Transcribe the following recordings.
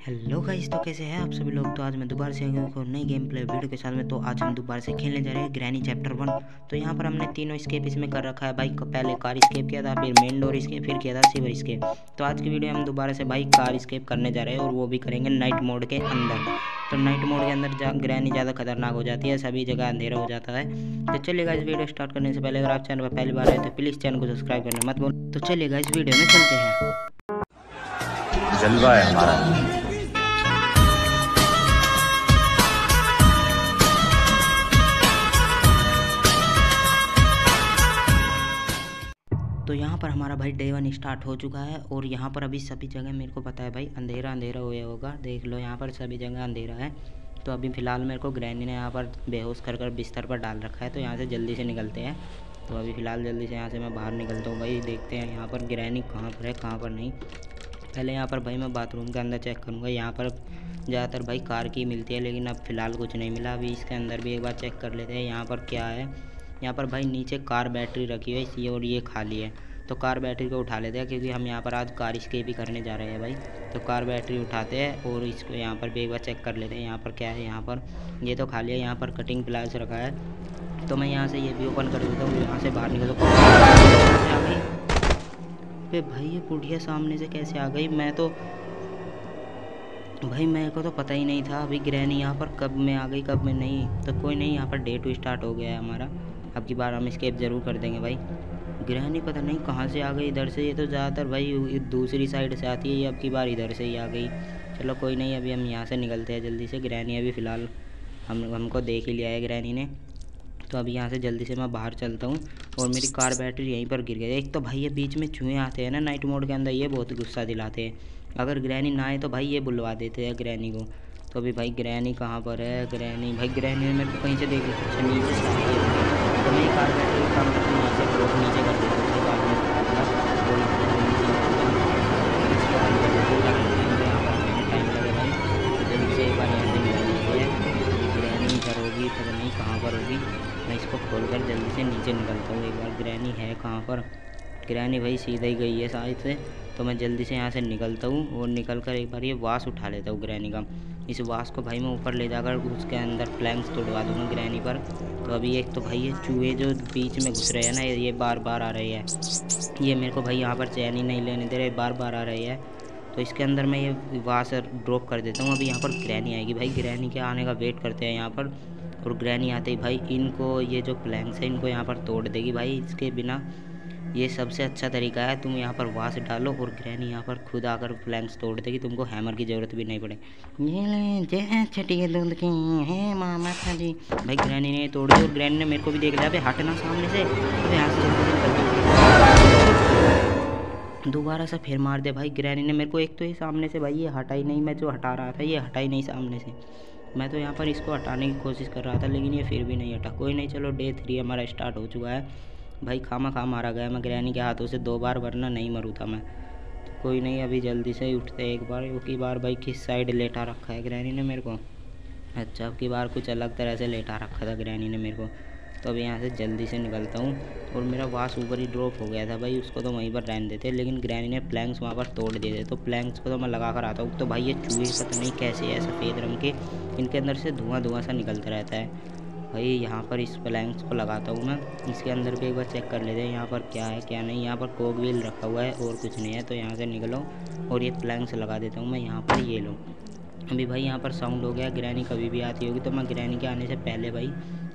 Hello guys तो कैसे हैं आप सभी लोग? तो आज मैं दोबारा से को नई गेम प्ले वीडियो के साथ में। तो आज हम दोबारा से खेलने जा रहे हैं ग्रैनी चैप्टर वन तो यहाँ पर हमने तीनों स्केप इसमें कर रखा है। भाई पहले कार स्केप किया था, फिर मेन डोर स्केप फिर किया था सिवर स्केप तो आज की वीडियो में हम दोबारा से बाइक कार स्केप करने जा रहे हैं और वो भी करेंगे नाइट मोड के अंदर। तो नाइट मोड के अंदर जहाँ ग्रैनी ज़्यादा खतरनाक हो जाती है, सभी जगह अंधेरा हो जाता है। तो चलिएगा इस वीडियो स्टार्ट करने से पहले अगर आप चैनल पर पहली बार आए तो प्लीज़ चैनल को सब्सक्राइब करना मत बोल तो चलिएगा इस वीडियो में चलते हैं। जलवा है हमारा। तो यहाँ पर हमारा भाई डे वन स्टार्ट हो चुका है और यहाँ पर अभी सभी जगह मेरे को पता है भाई, अंधेरा अंधेरा हुआ होगा। देख लो, यहाँ पर सभी जगह अंधेरा है। तो अभी फ़िलहाल मेरे को ग्रैनी ने यहाँ पर बेहोश कर कर बिस्तर पर डाल रखा है तो यहाँ से जल्दी से निकलते हैं। तो अभी फ़िलहाल जल्दी से यहाँ से मैं बाहर निकलता हूँ भाई, देखते हैं यहाँ पर ग्रैनी कहाँ पर है, कहाँ पर नहीं। पहले यहाँ पर भाई मैं बाथरूम के अंदर चेक करूँगा, यहाँ पर ज़्यादातर भाई कार की मिलती है, लेकिन अब फ़िलहाल कुछ नहीं मिला। अभी इसके अंदर भी एक बार चेक कर लेते हैं, यहाँ पर क्या है। यहाँ पर भाई नीचे कार बैटरी रखी है, इसी और ये खाली है। तो कार बैटरी को उठा लेते हैं क्योंकि हम यहाँ पर आज कार इसके भी करने जा रहे हैं भाई। तो कार बैटरी उठाते हैं और इसको यहाँ पर भी एक बार चेक कर लेते हैं, यहाँ पर क्या है, यहाँ पर। ये तो खाली है, यहाँ पर कटिंग प्लास रखा है। तो मैं यहाँ से ये भी ओपन कर देता हूँ, यहाँ से बाहर निकल गई भाई, ये पुढ़िया सामने से कैसे आ गई? मैं तो भाई, मेरे को तो पता ही नहीं था, अभी ग्रैनी यहाँ पर कब में आ गई, कब में नहीं। तो कोई नहीं, यहाँ पर डे टू स्टार्ट हो गया है हमारा। अब की बार हम स्केप ज़रूर कर देंगे भाई। ग्रहणी पता नहीं कहाँ से आ गई, इधर से ये तो ज़्यादातर भाई दूसरी साइड से आती है, ये अब की बार इधर से ही आ गई। चलो कोई नहीं, अभी हम यहाँ से निकलते हैं जल्दी से। ग्रहणी अभी फ़िलहाल हम, हमको देख ही लिया है ग्रहणी ने। तो अभी यहाँ से जल्दी से मैं बाहर चलता हूँ और मेरी कार बैटरी यहीं पर गिर गई। एक तो भाई ये बीच में चूहे आते हैं ना नाइट मोड के अंदर ये बहुत गुस्सा दिलाते हैं। अगर ग्रहणी ना आए तो भाई ये बुलवा देते हैं ग्रहणी को। तो अभी भाई ग्रहणी कहाँ पर है? ग्रहणी भाई ग्रहणी मेरे को कहीं से देख नीचे तो मैं कार बैटरी काम करती हूँ नीचे ब्लॉक नीचे कर देता हूँ। बाद में से एक यहाँ से कहाँ पर होगी, मैं इसको खोल कर जल्दी से नीचे निकलता हूँ। एक बार ग्रहणी है कहाँ पर? ग्रहणी भाई सीधा ही गई है साइड से तो मैं जल्दी से यहाँ से निकलता हूँ। और निकल कर एक बार ये वास उठा लेता हूँ ग्रैनी का। इस वास को भाई मैं ऊपर ले जाकर उसके अंदर प्लैंक्स तोड़वा दूँगा ग्रैनी पर। तो अभी एक तो भाई ये चूहे जो बीच में घुस रहे हैं ना, ये बार बार आ रही है। ये मेरे को भाई यहाँ पर चैन ही नहीं लेने दे रहे, बार बार आ रही है। तो इसके अंदर मैं ये वास ड्रॉप कर देता हूँ। अभी यहाँ पर ग्रैनी आएगी भाई। ग्रैनी के आने का वेट करते हैं यहाँ पर। और ग्रैनी आते ही भाई इनको ये जो प्लैंक्स है, इनको यहाँ पर तोड़ देगी भाई इसके बिना। ये सबसे अच्छा तरीका है, तुम यहाँ पर वास डालो और ग्रैनी यहाँ पर खुद आकर फ्लैंक्स तोड़ देगी तुमको हैमर की ज़रूरत भी नहीं पड़े। दूध की, है मामा था जी भाई ग्रैनी ने तोड़ दी और ग्रैनी ने मेरे को भी देख लिया। भाई हटना सामने से। यहाँ से दोबारा से फिर मार दे भाई ग्रैनी ने मेरे को एक तो ये सामने से भाई, ये हटा ही नहीं, मैं जो हटा रहा था, ये हटा ही नहीं सामने से। मैं तो यहाँ पर इसको हटाने की कोशिश कर रहा था, लेकिन ये फिर भी नहीं हटा। कोई नहीं, चलो, डे थ्री हमारा स्टार्ट हो चुका है। भाई खामा खा मारा गया मैं ग्रैनी के हाथों से दो बार, वरना नहीं मरू था मैं। तो कोई नहीं, अभी जल्दी से उठते एक बार की बार भाई किस साइड लेटा रखा है ग्रैनी ने मेरे को? अच्छा अब की बार कुछ अलग तरह से लेटा रखा था ग्रैनी ने मेरे को। तो अभी यहाँ से जल्दी से निकलता हूँ, और मेरा वास ऊपर ही ड्रॉप हो गया था भाई, उसको तो वहीं पर रहने देते, लेकिन ग्रैनी ने प्लैंक्स वहाँ पर तोड़ दिए थे। तो प्लैंक्स को तो मैं लगा कर आता हूँ तो भाई ये चूहे, पता नहीं कैसे है, सफ़ेद रंग के, इनके अंदर से धुआँ धुआँ सा निकलता रहता है। भाई, यहाँ पर इस प्लैंक्स को लगाता हूँ मैं। इसके अंदर भी एक बार चेक कर लेते हैं यहाँ पर क्या है, क्या नहीं। यहाँ पर कोक व्हील रखा हुआ है और कुछ नहीं है तो यहाँ से निकलो और ये प्लैंक्स लगा देता हूँ मैं यहाँ पर, ये लो। अभी भाई, यहाँ पर साउंड हो गया ग्रैनी कभी भी आती होगी तो मैं ग्रैनी के आने से पहले भाई,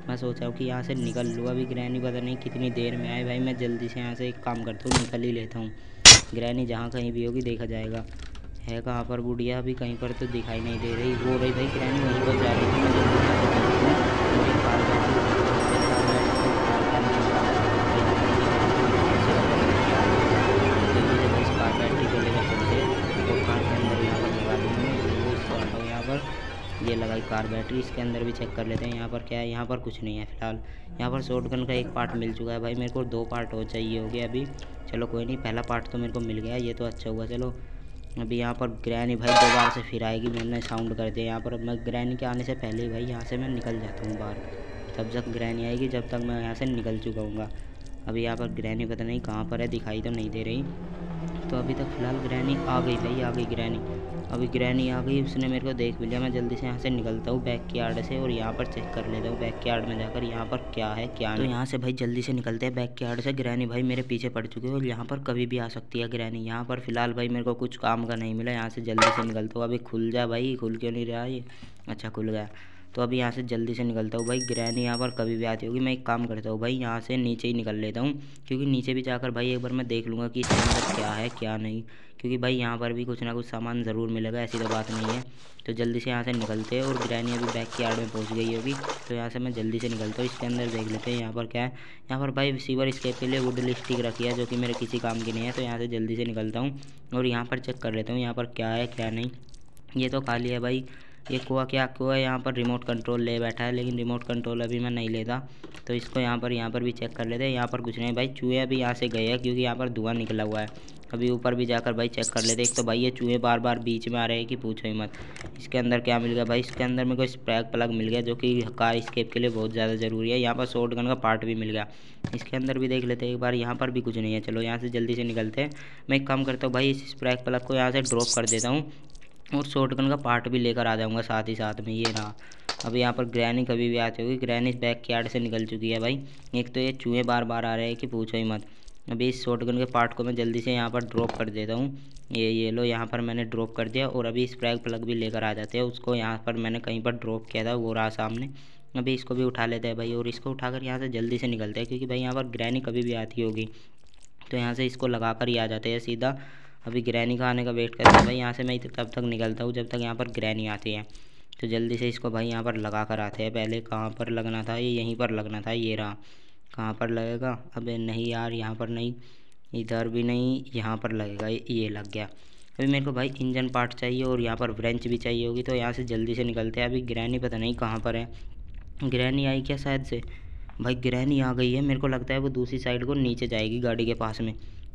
मैं सोच रहा हूँ कि यहाँ से निकल लूँ। अभी ग्रैनी पता नहीं कितनी देर में आए भाई, मैं जल्दी से यहाँ से एक काम करता हूँ, निकल ही लेता हूँ। ग्रैनी जहाँ कहीं भी होगी, देखा जाएगा। है कहाँ पर? बुढ़िया अभी कहीं पर तो दिखाई नहीं दे रही। वो रही भाई ग्रैनी वहीं पर जा रही थी। लगाई कार बैटरी, इसके अंदर भी चेक कर लेते हैं। यहाँ पर क्या है? यहाँ पर कुछ नहीं है फ़िलहाल। यहाँ पर शॉर्ट गन का एक पार्ट मिल चुका है भाई। मेरे को दो पार्ट हो चाहिए हो गया अभी। चलो कोई नहीं, पहला पार्ट तो मेरे को मिल गया। ये तो अच्छा हुआ। चलो, अभी यहाँ पर ग्रैनी भाई दो बार से फिर आएगी। मैंने साउंड कर दिया यहाँ पर। मैं ग्रैनी के आने से पहले ही भाई यहाँ से मैं निकल जाता हूँ बाहर। तब तक ग्रैनी आएगी, जब तक मैं यहाँ से निकल चुका हूँ अभी यहाँ पर ग्रैनी पता नहीं कहाँ पर है, दिखाई तो नहीं दे रही। तो अभी तक फ़िलहाल ग्रैनी आ गई भाई आ गई ग्रैनी अभी ग्रैनी आ गई उसने मेरे को देख भी लिया। मैं जल्दी से यहाँ से निकलता हूँ बैक यार्ड से और यहाँ पर चेक कर लेता हूँ बैक यार्ड में जाकर यहाँ पर क्या है क्या तो यहाँ से भाई जल्दी से निकलते हैं बैक यार्ड से। ग्रैनी भाई मेरे पीछे पड़ चुके हैं और यहाँ पर कभी भी आ सकती है ग्रैनी यहाँ पर फ़िलहाल भाई मेरे को कुछ काम का नहीं मिला। यहाँ से जल्दी से निकलता हूँ। अभी खुल जा भाई खुल क्यों नहीं रहा ये? अच्छा खुल गया। तो अभी यहाँ से जल्दी से निकलता हूँ भाई ग्रैनी यहाँ पर कभी भी आती होगी। मैं एक काम करता हूँ भाई, यहाँ से नीचे ही निकल लेता हूँ, क्योंकि नीचे भी जाकर भाई एक बार मैं देख लूँगा कि इसके अंदर क्या है, क्या नहीं, क्योंकि भाई यहाँ पर भी कुछ ना कुछ सामान ज़रूर मिलेगा, ऐसी तो बात नहीं है। तो जल्दी से यहाँ से निकलते हैं और ग्रैनी अभी बैक की आड़ में पहुँच गई होगी तो यहाँ से मैं जल्दी से निकलता हूँ, इसके अंदर देख लेते हैं यहाँ पर क्या है। यहाँ पर भाई सीवर स्केप के लिए वुड लिस्टिक रखी है, जो कि मेरे किसी काम की नहीं है तो यहाँ से जल्दी से निकलता हूँ और यहाँ पर चेक कर लेता हूँ यहाँ पर क्या है, क्या नहीं। ये तो खाली है भाई ये कुआ क्या कुआ यहाँ पर रिमोट कंट्रोल ले बैठा है, लेकिन रिमोट कंट्रोल अभी मैं नहीं लेता। तो इसको यहाँ पर यहाँ पर भी चेक कर लेते हैं। यहाँ पर कुछ नहीं, भाई चूहे अभी यहाँ से गए हैं, क्योंकि यहाँ पर धुआँ निकला हुआ है। अभी ऊपर भी जाकर भाई चेक कर लेते एक तो भाई ये चूहे बार बार बीच में आ रहे हैं कि पूछो ही मत। इसके अंदर क्या मिल गया भाई? इसके अंदर मेरे को स्प्रैग प्लग मिल गया, जो कि कार स्केप के लिए बहुत ज़्यादा ज़रूरी है। यहाँ पर शॉर्ट गन का पार्ट भी मिल गया। इसके अंदर भी देख लेते हैं, एक बार यहाँ पर भी कुछ नहीं है। चलो, यहाँ से जल्दी से निकलते हैं। मैं एक काम करता हूँ भाई, इस स्प्रैग प्लग को यहाँ से ड्रॉप कर देता हूँ। और शॉटगन का पार्ट भी लेकर आ जाऊँगा साथ ही साथ में, ये रहा अभी यहाँ पर ग्रैनी कभी भी आती होगी ग्रैनी बैक यार्ड से निकल चुकी है भाई। एक तो ये चूहे बार बार आ रहे हैं कि पूछो ही मत। अभी इस शॉटगन के पार्ट को मैं जल्दी से यहाँ पर ड्रॉप कर देता हूँ। ये ये लो, यहाँ पर मैंने ड्रॉप कर दिया और अभी स्प्रैग प्लग भी लेकर आ जाते हैं। उसको यहाँ पर मैंने कहीं पर ड्रॉप किया था, वो रहा सामने। अभी इसको भी उठा लेते हैं भाई और इसको उठाकर यहाँ से जल्दी से निकलते हैं, क्योंकि भाई यहाँ पर ग्रैनी कभी भी आती होगी। तो यहाँ से इसको लगा कर ही आ जाते हैं सीधा। अभी ग्रैनी का आने का वेट करते हैं भाई, यहाँ से मैं तब तक निकलता हूँ जब तक यहाँ पर ग्रैनी आती है। तो जल्दी से इसको भाई यहाँ पर लगा कर आते हैं। पहले कहाँ पर लगना था? ये यहीं पर लगना था, ये रहा। कहाँ पर लगेगा? अबे नहीं यार, यहाँ पर नहीं, इधर भी नहीं, यहाँ पर लगेगा, ये लग गया। अभी मेरे को भाई इंजन पार्ट चाहिए और यहाँ पर ब्रेंच भी चाहिए होगी तो यहाँ से जल्दी से निकलते हैं। अभी ग्रैनी पता नहीं कहाँ पर है। ग्रैनी आई क्या शायद से? भाई ग्रैनी आ गई है, मेरे को लगता है वो दूसरी साइड को नीचे जाएगी गाड़ी के पास में।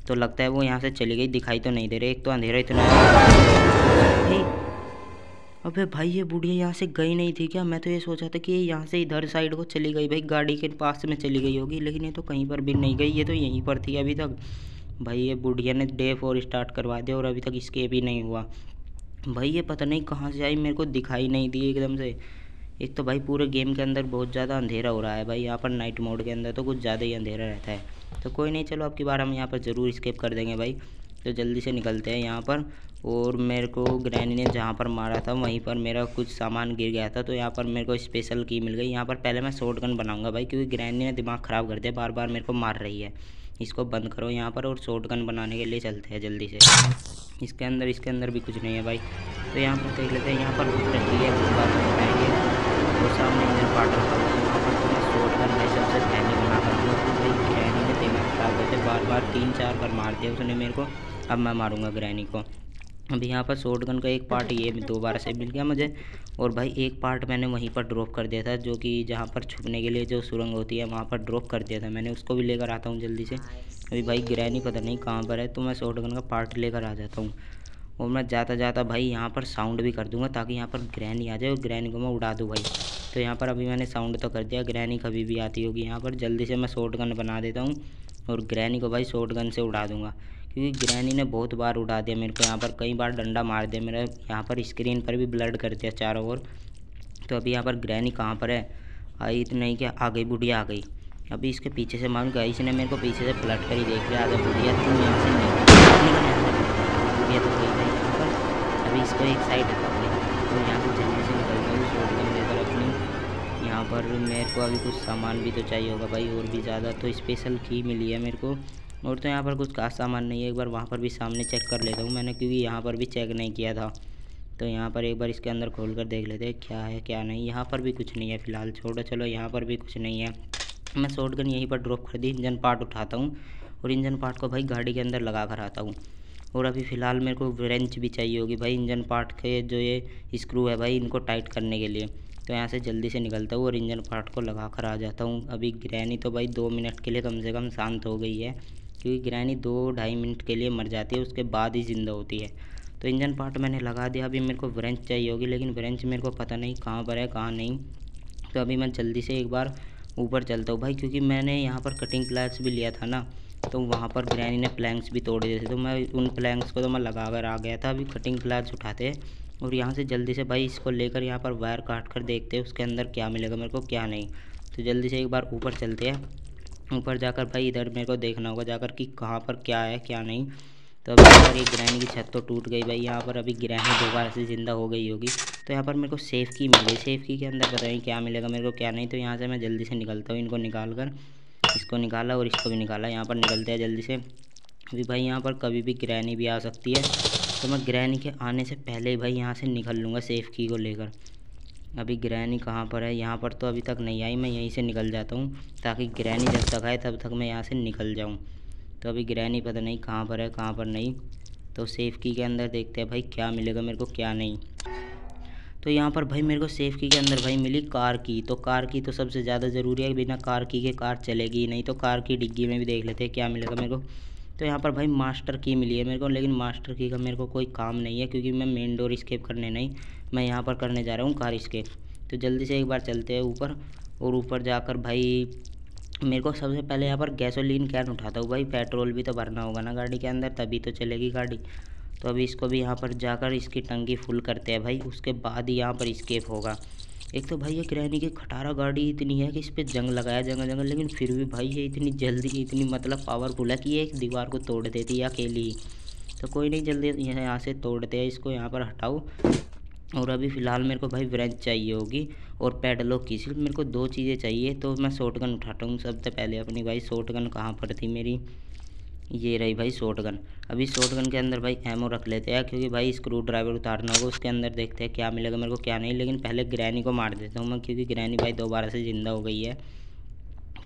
तो लगता है वो यहाँ से चली गई, दिखाई तो नहीं दे रही, एक तो अंधेरा इतना अबे भाई ये बुढ़िया यहाँ से गई नहीं थी क्या? मैं तो ये सोचा था कि ये यहाँ से इधर साइड को चली गई, भाई गाड़ी के पास में चली गई होगी, लेकिन ये तो कहीं पर भी नहीं गई, ये तो यहीं पर थी अभी तक। भाई ये बुढ़िया ने डे फोर स्टार्ट करवा दिया और अभी तक स्केप ही नहीं हुआ। भाई ये पता नहीं कहाँ से आई, मेरे को दिखाई नहीं दी एकदम से। एक तो भाई पूरे गेम के अंदर बहुत ज़्यादा अंधेरा हो रहा है भाई, यहाँ पर नाइट मोड के अंदर तो कुछ ज़्यादा ही अंधेरा रहता है। तो कोई नहीं, चलो आपकी बार हम यहाँ पर ज़रूर स्केप कर देंगे भाई। तो जल्दी से निकलते हैं यहाँ पर। और मेरे को ग्रैनी ने जहाँ पर मारा था, वहीं पर मेरा कुछ सामान गिर गया था तो यहाँ पर मेरे को स्पेशल की मिल गई। यहाँ पर पहले मैं शॉर्ट गन बनाऊँगा भाई, क्योंकि ग्रैनी ने दिमाग ख़राब कर दिया बार बार मेरे को मार रही है। इसको बंद करो यहाँ पर और शॉर्ट गन बनाने के लिए चलते हैं जल्दी से। इसके अंदर इसके अंदर भी कुछ नहीं है भाई। तो यहाँ पर देख लेते हैं, यहाँ पर कुछ रखी है, कुछ बात बताएँगे। और सामने इंजन पार्ट रखा हुआ पर तो मैं शॉर्ट गन भाई सबसे पहले बना कर दूँ तो भाई ग्रैनी ने दिमाग करते बार, तीन चार बार मार दिया उसने मेरे को। अब मैं मारूँगा ग्रैनी को। अभी यहाँ पर शॉर्ट गन का एक पार्ट ये दो बार से मिल गया मुझे। और भाई एक पार्ट मैंने वहीं पर ड्रॉप कर दिया था, जो कि जहाँ पर छुपने के लिए जो सुरंग होती है, वहाँ पर ड्रॉप कर दिया था मैंने। उसको भी लेकर आता हूँ जल्दी से। अभी भाई ग्रैनी पता नहीं कहाँ पर है तो मैं शॉर्ट गन का पार्ट लेकर आ जाता हूँ। और मैं जाता जाता भाई यहाँ पर साउंड भी कर दूँगा, ताकि यहाँ पर ग्रैनी आ जाए और ग्रैनी को मैं उड़ा दूँ भाई। तो यहाँ पर अभी मैंने साउंड तो कर दिया, ग्रैनी कभी भी आती होगी यहाँ पर। जल्दी से मैं शॉर्ट गन बना देता हूँ। और ग्रैनी को भाई शॉर्ट गन से उड़ा दूँगा। क्योंकि ग्रैनी ने बहुत बार उड़ा दिया मेरे को, यहाँ पर कई बार डंडा मार दिया मेरा, यहाँ पर स्क्रीन पर भी ब्लड कर दिया चारों ओर। तो अभी यहाँ पर ग्रैनी कहाँ पर है? आई तो नहीं क्या आ गई बुढ़िया आ गई। अभी इसके पीछे से मान गया इसने मेरे को पीछे से पलट कर ही देख लिया आगे बुढ़िया, तुम यहाँ से बुढ़िया तो गई यहाँ पर। अभी इसको एक साइड तो यहाँ से जल्दी से निकलता हूँ शॉर्ट गन लेकर यहाँ पर मेरे को अभी कुछ सामान भी तो चाहिए होगा भाई, और भी ज़्यादा तो स्पेशल की मिली है मेरे को। और तो यहाँ पर कुछ खास सामान नहीं है, एक बार वहाँ पर भी सामने चेक कर लेता हूँ मैंने, क्योंकि यहाँ पर भी चेक नहीं किया था। तो यहाँ पर एक बार इसके अंदर खोल कर देख लेते हैं क्या है, क्या नहीं। यहाँ पर भी कुछ नहीं है फ़िलहाल, छोड़ो, चलो, यहाँ पर भी कुछ नहीं है। मैं शॉर्ट गन यहीं पर ड्रॉप कर दी इंजन पार्ट उठाता हूँ, और इंजन पार्ट को भाई गाड़ी के अंदर लगा कर आता हूँ। और अभी फ़िलहाल मेरे को रेंच भी चाहिए होगी भाई इंजन पार्ट के जो ये स्क्रू है भाई, इनको टाइट करने के लिए। तो यहाँ से जल्दी से निकलता हूँ और इंजन पार्ट को लगा कर आ जाता हूँ। अभी ग्रैनी तो भाई दो मिनट के लिए कम से कम शांत हो गई है, क्योंकि ग्रैनी दो ढाई मिनट के लिए मर जाती है, उसके बाद ही ज़िंदा होती है। तो इंजन पार्ट मैंने लगा दिया, अभी मेरे को ब्रेंच चाहिए होगी, लेकिन ब्रेंच मेरे को पता नहीं कहाँ पर है, कहाँ नहीं। तो अभी मैं जल्दी से एक बार ऊपर चलता हूँ भाई, क्योंकि मैंने यहाँ पर कटिंग प्लायर्स भी लिया था ना तो वहाँ पर ग्रैनी ने प्लैंक्स भी तोड़ थे तो मैं उन प्लैंक्स को तो मैं लगा कर आ गया था, अभी कटिंग प्लांट्स उठाते और यहाँ से जल्दी से भाई इसको लेकर यहाँ पर वायर काट कर देखते हैं उसके अंदर क्या मिलेगा मेरे को, क्या नहीं। तो जल्दी से एक बार ऊपर चलते हैं। ऊपर जाकर भाई इधर मेरे को देखना होगा जाकर कि कहाँ पर क्या है, क्या नहीं। तो अभी यहाँ पर एक ग्रैनी की छत तो टूट गई भाई, यहाँ पर अभी ग्रैनी दोबारा से ज़िंदा हो गई होगी। तो यहाँ पर मेरे को सेफ़ की मिली, सेफ़ की के अंदर पता नहीं क्या मिलेगा मेरे को, क्या नहीं। तो यहाँ से मैं जल्दी से निकलता हूँ इनको निकाल कर। इसको निकाला और इसको भी निकाला, यहाँ पर निकलते हैं जल्दी से। अभी भाई यहाँ पर कभी भी ग्रहणी भी आ सकती है। तो मैं ग्रैनी के आने से पहले ही भाई यहाँ से निकल लूँगा सेफ़ की को लेकर। अभी ग्रैनी कहाँ पर है? यहाँ पर तो अभी तक नहीं आई, मैं यहीं से निकल जाता हूँ, ताकि ग्रैनी जब तक आए तब तक मैं यहाँ से निकल जाऊँ। तो अभी ग्रैनी पता नहीं कहाँ पर है, कहाँ पर नहीं। तो सेफ़ की के अंदर देखते हैं भाई क्या मिलेगा मेरे को, क्या नहीं। तो यहाँ पर भाई मेरे को सेफ़ की के अंदर भाई मिली कार की तो कार की तो सबसे ज़्यादा ज़रूरी है, बिना कार की के कार चलेगी नहीं। तो कार की डिग्गी में भी देख लेते हैं क्या मिलेगा मेरे को। तो यहाँ पर भाई मास्टर की मिली है मेरे को, लेकिन मास्टर की का मेरे को कोई काम नहीं है, क्योंकि मैं मेन डोर स्केप करने नहीं, मैं यहाँ पर करने जा रहा हूँ कार स्केप तो जल्दी से एक बार चलते हैं ऊपर, और ऊपर जाकर भाई मेरे को सबसे पहले यहाँ पर गैसोलीन कैन उठाता हूँ भाई पेट्रोल भी तो भरना होगा ना गाड़ी के अंदर, तभी तो चलेगी गाड़ी। तो अभी इसको भी यहाँ पर जाकर इसकी टंकी फुल करते हैं भाई, उसके बाद ही यहाँ पर स्केप होगा। एक तो भाई ये किरानी की खटारा गाड़ी इतनी है कि इस पर जंग लगाया जगह जगह लेकिन फिर भी भाई ये इतनी जल्दी, इतनी मतलब पावरफुल है कि ये एक दीवार को तोड़ देती है अकेली। तो कोई नहीं, जल्दी यहाँ से तोड़ते हैं, इसको यहाँ पर हटाओ। और अभी फ़िलहाल मेरे को भाई ब्रेंच चाहिए होगी और पैडलॉक की सिर्फ़ मेरे को दो चीज़ें चाहिए तो मैं शॉर्ट गन उठाता हूँ सबसे पहले अपनी भाई। शॉर्ट गन कहाँ पर थी मेरी? ये रही भाई शॉर्ट गन अभी शॉर्ट गन के अंदर भाई एमओ रख लेते हैं, क्योंकि भाई स्क्रू ड्राइवर उतारना होगा, उसके अंदर देखते हैं क्या मिलेगा मेरे को, क्या नहीं। लेकिन पहले ग्रैनी को मार देता हूँ मैं, क्योंकि ग्रैनी भाई दोबारा से ज़िंदा हो गई है।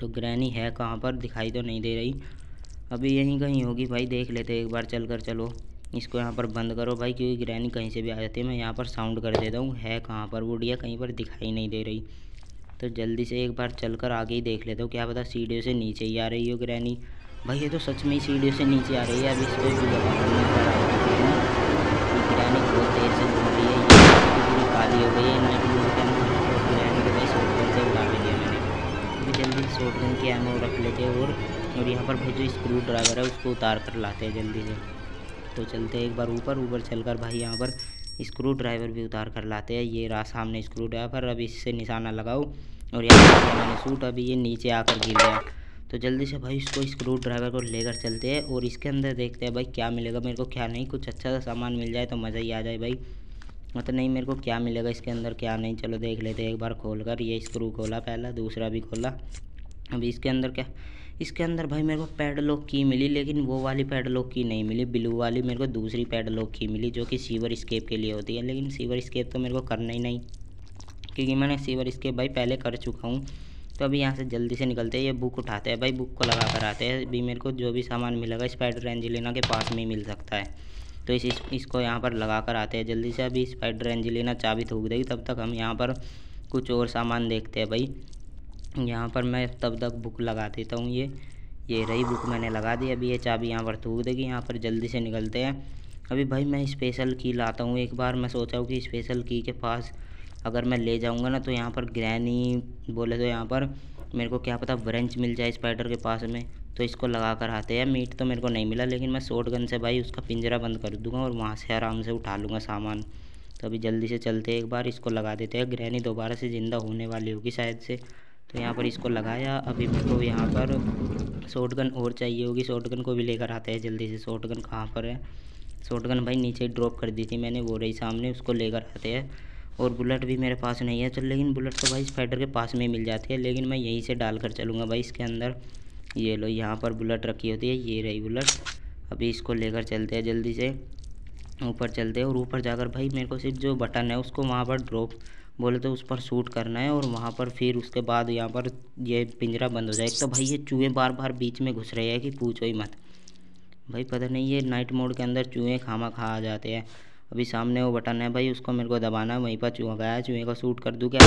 तो ग्रैनी है कहाँ पर? दिखाई तो नहीं दे रही। अभी यहीं कहीं होगी भाई, देख लेते एक बार चल कर चलो। इसको यहाँ पर बंद करो भाई, क्योंकि ग्रैनी कहीं से भी आ जाती है, मैं यहाँ पर साउंड कर देता हूँ। है कहाँ पर? वुडिया कहीं पर दिखाई नहीं दे रही। तो जल्दी से एक बार चल कर आगे ही देख लेता हूँ, क्या पता सीढ़ियों से नीचे ही आ रही हो ग्रैनी भाई, ये तो सच में ही सीढ़ियों से नीचे आ रही है। अब इस पर भी गिरानी बहुत देर से घूम रही है, ये पूरी काली हो गई है नाइट मोड के को भाई शॉटगन से उड़ा भी दिया मैंने। अभी जल्दी शॉटगन के एमओ रख लेते हैं और और यहाँ पर भाई जो स्क्रू ड्राइवर है, उसको उतार कर लाते हैं जल्दी से। तो चलते हैं एक बार ऊपर ऊपर चलकर भाई यहाँ पर स्क्रू ड्राइवर भी उतार कर लाते हैं। ये रहा सामने स्क्रू ड्राइवर अब इससे निशाना लगाओ। और यहाँ पर मैंने सूट अभी ये नीचे आकर गिर गया। तो जल्दी से भाई इसको स्क्रू ड्राइवर को लेकर चलते हैं और इसके अंदर देखते हैं भाई क्या मिलेगा। मेरे को क्या नहीं, कुछ अच्छा सा सामान मिल जाए तो मज़ा ही आ जाए भाई। मतलब नहीं, मेरे को क्या मिलेगा इसके अंदर, क्या नहीं, चलो देख लेते एक बार खोल कर ये स्क्रू खोला पहला, दूसरा भी खोला। अभी इसके अंदर क्या, इसके अंदर भाई मेरे को पैडलॉक की मिली, लेकिन वो वाली पैड पैडलॉक की नहीं मिली। ब्लू वाली मेरे को दूसरी पैड पैडलॉक की मिली, जो कि सीवर स्केप के लिए होती है। लेकिन सीवर स्केप तो मेरे को करना ही नहीं, क्योंकि मैंने सीवर स्केप भाई पहले कर चुका हूँ। तो अभी यहाँ से जल्दी से निकलते हैं ये बुक उठाते हैं भाई बुक को लगा कर आते हैं। अभी मेरे को जो भी सामान मिलेगा स्पाइडर एंजिलिना के पास में ही मिल सकता है। तो इस, इस इसको यहाँ पर लगा कर आते हैं जल्दी से। अभी स्पाइडर एंजिलिना चाबी थूक देगी तब तक हम यहाँ पर कुछ और सामान देखते हैं भाई। यहाँ पर मैं तब तक बुक लगा देता हूँ ये। ये रही बुक मैंने लगा दी अभी ये चाबी यहाँ पर थूक देगी यहाँ पर जल्दी से निकलते हैं। अभी भाई मैं स्पेशल की लाता हूँ एक बार मैं सोचा हूँ कि स्पेशल की के पास अगर मैं ले जाऊँगा ना तो यहाँ पर ग्रैनी बोले तो यहाँ पर मेरे को क्या पता ब्रेंच मिल जाए स्पाइडर के पास में तो इसको लगा कर आते हैं। मीट तो मेरे को नहीं मिला, लेकिन मैं शॉर्ट गन से भाई उसका पिंजरा बंद कर दूँगा और वहाँ से आराम से उठा लूँगा सामान। तो अभी जल्दी से चलते एक बार, इसको लगा देते हैं। ग्रैनी दोबारा से ज़िंदा होने वाली होगी शायद से। तो यहाँ पर इसको लगाया। अभी मेरे को यहाँ पर शॉर्ट गन और चाहिए होगी। शॉर्ट गन को भी लेकर आते हैं जल्दी से। शॉर्ट गन कहाँ पर है? शॉर्ट गन भाई नीचे ड्रॉप कर दी थी मैंने, वो रही सामने, उसको लेकर आते हैं। और बुलेट भी मेरे पास नहीं है चल लेकिन बुलेट तो भाई स्पाइडर के पास में मिल जाती है, लेकिन मैं यहीं से डाल कर चलूँगा भाई इसके अंदर। ये लो, यहाँ पर बुलेट रखी होती है, ये रही बुलेट। अभी इसको लेकर चलते हैं जल्दी से, ऊपर चलते हैं और ऊपर जाकर भाई मेरे को सिर्फ़ जो बटन है उसको वहाँ पर ड्रॉप बोले तो उस पर शूट करना है और वहाँ पर फिर उसके बाद यहाँ पर ये पिंजरा बंद हो जाए। तो भाई ये चूहे बार बार बीच में घुस रहे हैं कि पूछो ही मत। भाई पता नहीं ये नाइट मोड के अंदर चूहे खामा खा आ जाते हैं। अभी सामने वो बटन है भाई, उसको मेरे को दबाना है, वहीं पर चूहा गया चूहे का सूट कर दूँ क्या?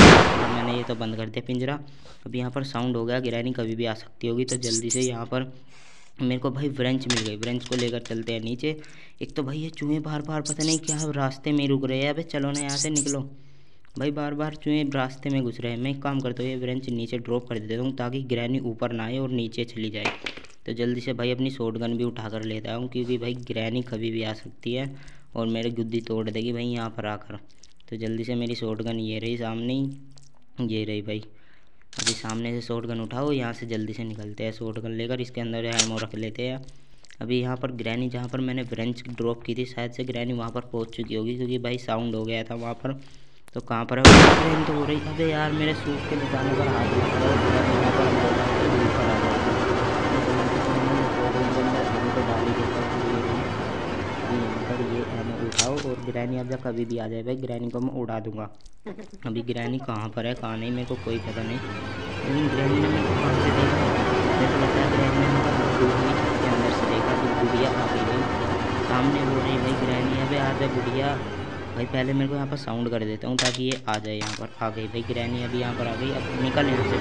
मैंने ये तो बंद कर दिया पिंजरा। अभी यहाँ पर साउंड हो गया गिरानी कभी भी आ सकती होगी तो जल्दी से यहाँ पर मेरे को भाई ब्रेंच मिल गई। ब्रेंच को लेकर चलते हैं नीचे। एक तो भाई ये चूहे बार बार पता नहीं क्या रास्ते में रुक रहे हैं। अभी चलो ना यहाँ से निकलो। भाई बार बार चूहे रास्ते में घुस रहे हैं। मैं एक काम करता हूँ, ये ब्रेंच नीचे ड्रॉप कर देता हूँ ताकि ग्रैनी ऊपर ना आए और नीचे चली जाए। तो जल्दी से भाई अपनी शॉर्ट गन भी उठा कर लेता हूँ, क्योंकि भाई ग्रैनी कभी भी आ सकती है। और मेरी गुद्दी तोड़ देगी भाई यहाँ पर आकर। तो जल्दी से मेरी शॉर्ट गन ये रही सामने ही। ये रही भाई। अभी सामने से शॉर्ट गन उठाओ, यहाँ से जल्दी से निकलते हैं शॉर्ट गन लेकर। इसके अंदर एमओ रख लेते हैं। अभी यहाँ पर ग्रैनी जहाँ पर मैंने ब्रेंच ड्रॉप की थी, शायद से ग्रैनी वहाँ पर पहुँच चुकी होगी, क्योंकि भाई साउंड हो गया था वहाँ पर। तो कहाँ पर है तो हो रही। अबे यार, मेरे सूट के निशाने पर हाथ पर ये एमओ उठाओ और ग्रैनी अब जब कभी भी आ जाए, भाई ग्रैनी को मैं उड़ा दूँगा। अभी ग्रैनी कहाँ पर है? कहाँ नहीं मेरे को कोई पता नहीं। लेकिन ग्रैनी ने मेरे को से देखा? मेरे को लगता है ग्रैनी ने मेरे को बुढ़िया आ गई भाई। सामने बोल रही भाई ग्रैनी अबे आ जाए बुढ़िया भाई, पहले मेरे को यहाँ पर साउंड कर देता हूँ ताकि ये आ जाए यहाँ पर। आ गई, भाई ग्रैनी अभी यहाँ पर आ गई। अब निकल यहाँ से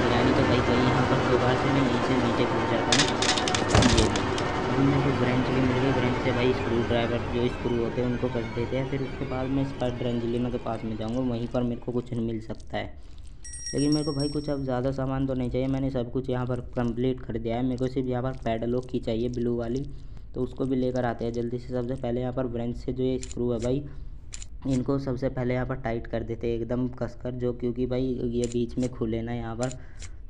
ग्रैनी तो भाई गई यहाँ पर दो बार से मैं से नीचे कूद जाता हूँ। ये अभी मेरे को ब्रेंच भी मिल से भाई स्क्रू ड्राइवर जो स्क्रू होते हैं, उनको कस देते हैं। फिर उसके बाद मैं स्पाइडर एंजिलिना के पास में जाऊँगा, वहीं पर मेरे को कुछ मिल सकता है। लेकिन मेरे को भाई कुछ अब ज़्यादा सामान तो नहीं चाहिए, मैंने सब कुछ यहाँ पर कंप्लीट कर दिया है। मेरे को सिर्फ़ यहाँ पर पैडलों की चाहिए ब्लू वाली। तो उसको भी लेकर आते हैं जल्दी से। सबसे पहले यहाँ पर ब्रेंच से जो ये स्क्रू है भाई, इनको सबसे पहले यहाँ पर टाइट कर देते हैं, एकदम कसकर, जो क्योंकि भाई ये बीच में खुले ना यहाँ पर।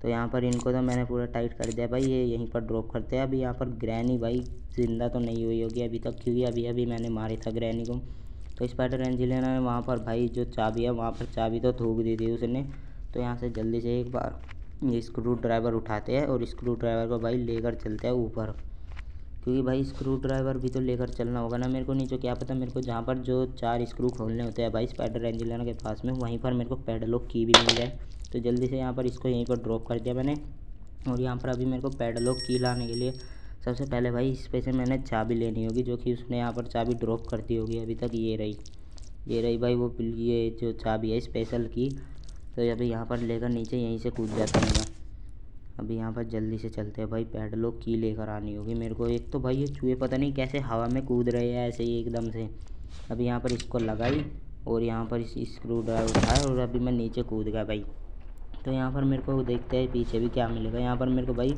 तो यहाँ पर इनको तो मैंने पूरा टाइट कर दिया। भाई, ये यहीं पर ड्रॉप करते हैं। अभी यहाँ पर ग्रैनी भाई ज़िंदा तो नहीं हुई होगी अभी तक, क्योंकि अभी अभी मैंने मारे था ग्रैनी को। तो स्पाइडर एंजिलिना ने वहाँ पर भाई जो चाबी है, वहाँ पर चाबी तो थूक दी थी उसने। तो यहाँ से जल्दी से एक बार ये स्क्रू ड्राइवर उठाते हैं और स्क्रू ड्राइवर को भाई लेकर चलते हैं ऊपर। क्योंकि भाई स्क्रू ड्राइवर भी तो लेकर चलना होगा ना मेरे को नहीं तो क्या पता मेरे को जहाँ पर जो चार स्क्रू खोलने होते हैं भाई स्पाइडर एंजिलिना के पास में, वहीं पर मेरे को पैडलोक की भी मिल जाए। तो जल्दी से यहाँ पर इसको यहीं पर ड्रॉप कर दिया मैंने और यहाँ पर अभी मेरे को पैडलोक की लाने के लिए सबसे पहले भाई इस पे से मैंने चाबी लेनी होगी, जो कि उसने यहाँ पर चाबी ड्रॉप कर दी होगी अभी तक, ये रही। ये रही भाई वो ये जो चाबी है स्पेशल की तो अभी यहाँ पर लेकर नीचे यहीं से कूद जाता हूँ मैं। अभी यहाँ पर जल्दी से चलते हैं भाई पैडलोक की लेकर आनी होगी मेरे को। एक तो भाई ये चूहे पता नहीं कैसे हवा में कूद रहे हैं ऐसे ही एकदम से। अभी यहाँ पर इसको लगाई और यहाँ पर इस स्क्रू ड्राइवर उठाया और अभी मैं नीचे कूद गया भाई। तो यहाँ पर मेरे को देखते हैं पीछे भी क्या मिलेगा। यहाँ पर मेरे को भाई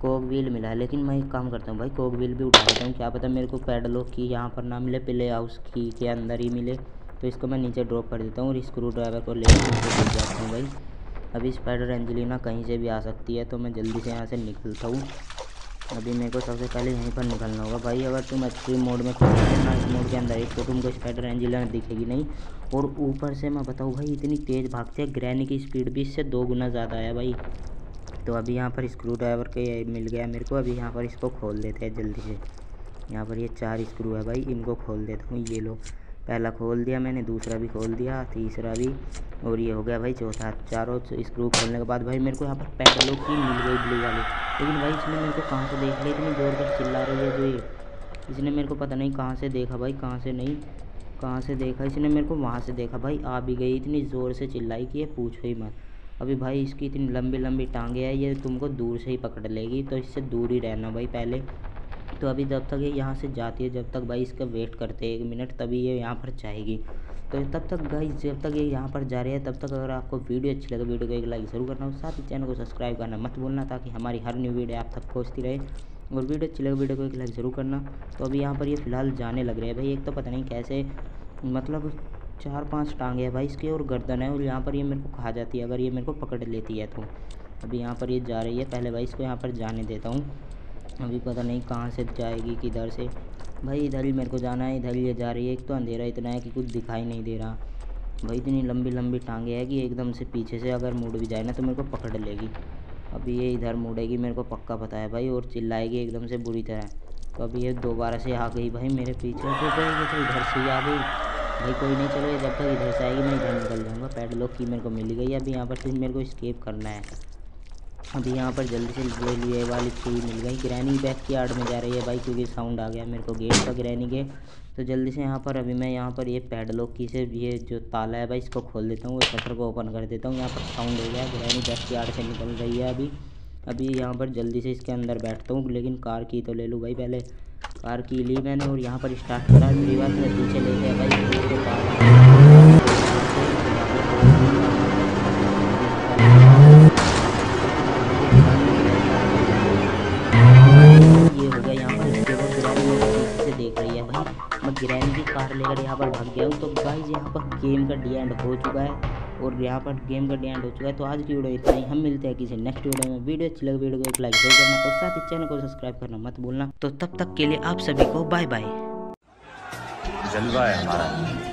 कोक व्हील मिला है, लेकिन मैं एक काम करता हूँ भाई, कोक व्हील भी उठा लेता हूँ। क्या पता मेरे को पैडलोक की यहाँ पर ना मिले, प्ले हाउस की के अंदर ही मिले। तो इसको मैं नीचे ड्रॉप कर देता हूँ और स्क्रू ड्राइवर को लेकर जाता हूँ भाई। अभी स्पाइडर एंजेलिना कहीं से भी आ सकती है तो मैं जल्दी से यहाँ से निकलता हूँ। अभी मेरे को सबसे पहले यहीं पर निकलना होगा। भाई, अगर तुम एक्सट्रीम मोड में खेलोगे ना इस मोड के अंदर एक तो तुमको स्पाइडर एंजिलिना दिखेगी नहीं। और ऊपर से मैं बताऊँ भाई, इतनी तेज़ भागते हैं ग्रैनी की स्पीड भी इससे दो गुना ज़्यादा है भाई। तो अभी यहाँ पर स्क्रू ड्राइवर के मिल गया मेरे को। अभी यहाँ पर इसको खोल देते हैं जल्दी से। यहाँ पर ये चार स्क्रू है भाई, इनको खोल देता हूँ, ये लो। पहला खोल दिया मैंने, दूसरा भी खोल दिया, तीसरा भी, और ये हो गया भाई चौथा। चारों स्क्रू खोलने के बाद भाई मेरे को यहाँ पर पैडलों की मिल गई ब्लू वाली। लेकिन भाई इसने मेरे को कहाँ से देख लिया? इतनी ज़ोर कर चिल्ला रही है जो ये। इसने मेरे को पता नहीं कहाँ से देखा भाई, कहाँ से नहीं, कहाँ से देखा? इसने मेरे को वहाँ से देखा भाई, आ भी गई, इतनी ज़ोर से चिल्लाई कि ये पूछो ही मत। अभी भाई इसकी इतनी लंबी लंबी टांगे है, ये तुमको दूर से ही पकड़ लेगी तो इससे दूर ही रहना भाई पहले। तो अभी जब तक ये यहाँ से जाती है, जब तक भाई इसका वेट करते हैं एक मिनट तभी ये यहाँ पर जाएगी। तो तब तक भाई जब तक ये यहाँ पर जा रही है, तब तक अगर आपको वीडियो अच्छी लगे वीडियो को एक लाइक ज़रूर करना और साथ ही चैनल को सब्सक्राइब करना मत भूलना ताकि हमारी हर न्यू वीडियो आप तक पहुँचती रहे। और वीडियो अच्छी लगे वीडियो को एक लाइक ज़रूर करना। तो अभी यहाँ पर ये फ़िलहाल जाने लग रहे हैं भाई, एक तो पता नहीं कैसे मतलब चार पाँच टांगे हैं भाई इसकी और गर्दन है और यहाँ पर ये मेरे को खा जाती है, अगर ये मेरे को पकड़ लेती है तो। अभी यहाँ पर ये जा रही है, पहले भाई इसको यहाँ पर जाने देता हूँ। अभी पता नहीं कहाँ से जाएगी, किधर से। भाई, इधर ही मेरे को जाना है, इधर ही ये जा रही है। एक तो अंधेरा इतना है कि कुछ दिखाई नहीं दे रहा। भाई, इतनी लंबी लंबी टांगे है कि एकदम से पीछे से अगर मुड़ भी जाए ना तो मेरे को पकड़ लेगी। अभी ये इधर मुड़ेगी, मेरे को पक्का पता है भाई, और चिल्लाएगी एकदम से बुरी तरह। तो अभी ये दोबारा से आ गई भाई मेरे पीछे। तो भाई तो इधर से ही आ गई। भाई, कोई नहीं, चलो जब तक इधर से आएगी, मैं इधर निकल जाऊँगा। पैडलॉक की मेरे को मिल गई अभी यहाँ पर सिर्फ़ मेरे को स्केप करना है। अभी यहाँ पर जल्दी से ले लिए वाली की मिल गई। ग्रैनी बैक की आड़ में जा रही है भाई, क्योंकि साउंड आ गया मेरे को गेट का ग्रैनी के। तो जल्दी से यहाँ पर अभी मैं यहाँ पर ये पैडलॉक की से ये जो ताला है भाई, इसको खोल देता हूँ शटर को ओपन कर देता हूँ। यहाँ पर साउंड हो गया ग्रैनी बैक की आड़ से निकल रही है अभी। अभी यहाँ पर जल्दी से इसके अंदर बैठता हूँ, लेकिन कार की तो ले लूँ भाई पहले। कार की ली मैंने और यहाँ पर स्टार्ट करा। मेरी बात पीछे ले गया भाई गेम का डी एंड हो चुका है और यहाँ पर गेम का डी एंड हो चुका है। तो आज की वीडियो इतना ही। हम मिलते हैं किसी नेक्स्ट वीडियो में। वीडियो अच्छी लगे, वीडियो को एक लाइक ज़रूर करना और साथ ही चैनल को सब्सक्राइब करना मत भूलना। तो तब तक के लिए आप सभी को बाय बाय जलवा है हमारा।